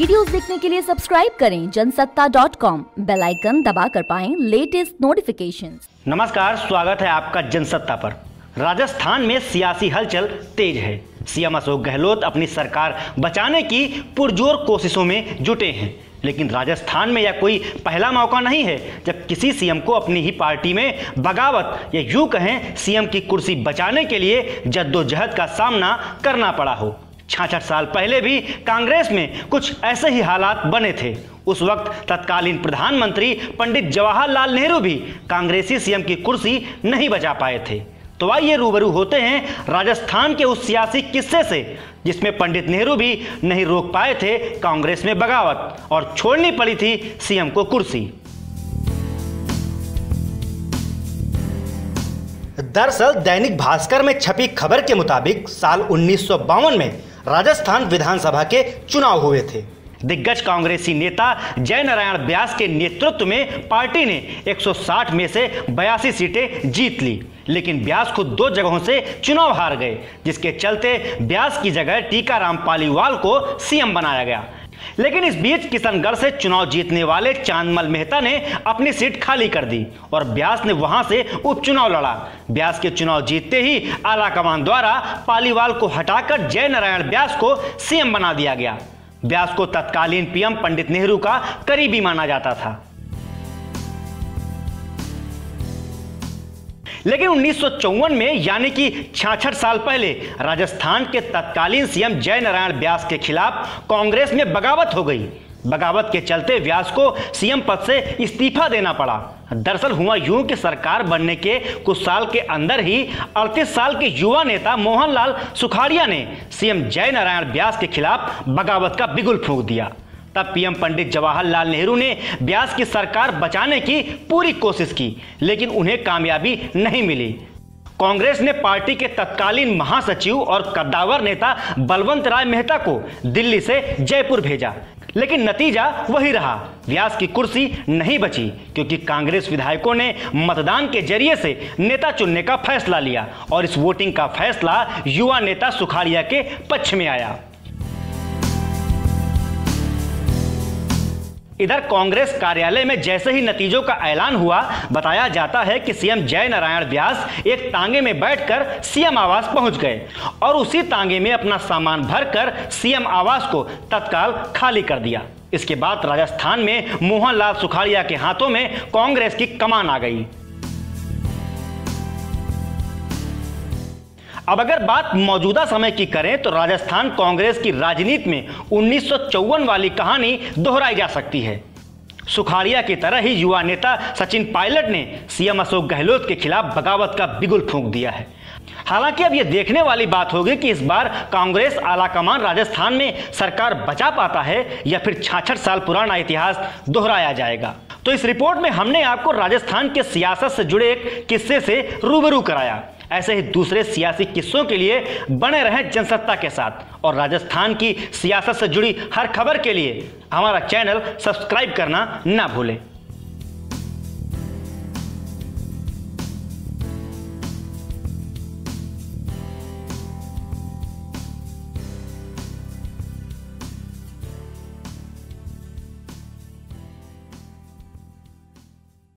Videos देखने के लिए सब्सक्राइब करें Jansatta dot com bell icon दबाकर पाएँ लेटेस्ट नोटिफिकेशंस नमस्कार, स्वागत है आपका जनसत्ता पर। राजस्थान में सियासी हलचल तेज है। सीएम अशोक गहलोत अपनी सरकार बचाने की पुरजोर कोशिशों में जुटे हैं। लेकिन राजस्थान में यह कोई पहला मौका नहीं है, जब किसी सीएम को अपनी ही पार्टी में बगावत या यूँ कहें, सीएम की कुर्सी बचाने के लिए जद्दोजहद का सामना करना पड़ा हो। छाछठ साल पहले भी कांग्रेस में कुछ ऐसे ही हालात बने थे। उस वक्त तत्कालीन प्रधानमंत्री पंडित जवाहरलाल नेहरू भी कांग्रेसी सीएम की कुर्सी नहीं बचा पाए थे। तो आइए रूबरू होते हैं राजस्थान के उस सियासी किस्से से, जिसमें पंडित नेहरू भी नहीं रोक पाए थे कांग्रेस में बगावत और छोड़नी पड़ी थी सीएम को कुर्सी। दरअसल दैनिक भास्कर में छपी खबर के मुताबिक साल उन्नीस सौ बावन में राजस्थान विधानसभा के चुनाव हुए थे। दिग्गज कांग्रेसी नेता जय नारायण व्यास के नेतृत्व में पार्टी ने 160 में से बयासी सीटें जीत ली, लेकिन ब्यास खुद दो जगहों से चुनाव हार गए, जिसके चलते ब्यास की जगह टीकाराम पालीवाल को सीएम बनाया गया। लेकिन इस बीच किशनगढ़ से चुनाव जीतने वाले चांदमल मेहता ने अपनी सीट खाली कर दी और ब्यास ने वहाँ से उपचुनाव लड़ा। ब्यास के चुनाव जीतते ही आलाकमान द्वारा पालीवाल को हटाकर जय नारायण ब्यास को सीएम बना दिया गया। ब्यास को तत्कालीन पीएम पंडित नेहरू का करीबी माना जाता था। लेकिन उन्नीस सौ चौवन में, यानी कि छाछठ साल पहले, राजस्थान के तत्कालीन सीएम जय नारायण व्यास के खिलाफ कांग्रेस में बगावत हो गई। बगावत के चलते व्यास को सीएम पद से इस्तीफा देना पड़ा। दरअसल हुआ यूँ कि सरकार बनने के कुछ साल के अंदर ही 38 साल के युवा नेता मोहनलाल सुखाड़िया ने सीएम जय नारायण व्यास के खिलाफ बगावत का बिगुल फूंक दिया। तब पीएम पंडित जवाहरलाल नेहरू ने ब्यास की सरकार बचाने की पूरी कोशिश की, लेकिन उन्हें कामयाबी नहीं मिली। कांग्रेस ने पार्टी के तत्कालीन महासचिव और कद्दावर नेता बलवंत राय मेहता को दिल्ली से जयपुर भेजा, लेकिन नतीजा वही रहा। व्यास की कुर्सी नहीं बची, क्योंकि कांग्रेस विधायकों ने मतदान के ज़रिए से नेता चुनने का फैसला लिया और इस वोटिंग का फैसला युवा नेता सुखाड़िया के पक्ष में आया। इधर कांग्रेस कार्यालय में जैसे ही नतीजों का ऐलान हुआ, बताया जाता है कि सीएम जय नारायण व्यास एक तांगे में बैठकर सीएम आवास पहुँच गए और उसी तांगे में अपना सामान भरकर सीएम आवास को तत्काल खाली कर दिया। इसके बाद राजस्थान में मोहनलाल सुखाड़िया के हाथों में कांग्रेस की कमान आ गई। अब अगर बात मौजूदा समय की करें तो राजस्थान कांग्रेस की राजनीति में उन्नीस सौ चौवन वाली कहानी दोहराई जा सकती है। सुखाड़िया की तरह ही युवा नेता सचिन पायलट ने सीएम अशोक गहलोत के खिलाफ बगावत का बिगुल फूंक दिया है। हालाँकि अब यह देखने वाली बात होगी कि इस बार कांग्रेस आलाकमान राजस्थान में सरकार बचा पाता है या फिर छाछठ साल पुराना इतिहास दोहराया जाएगा। तो इस रिपोर्ट में हमने आपको राजस्थान के सियासत से जुड़े एक किस्से से रूबरू कराया। ऐसे ही दूसरे सियासी किस्सों के लिए बने रहें जनसत्ता के साथ। और राजस्थान की सियासत से जुड़ी हर खबर के लिए हमारा चैनल सब्सक्राइब करना ना भूलें।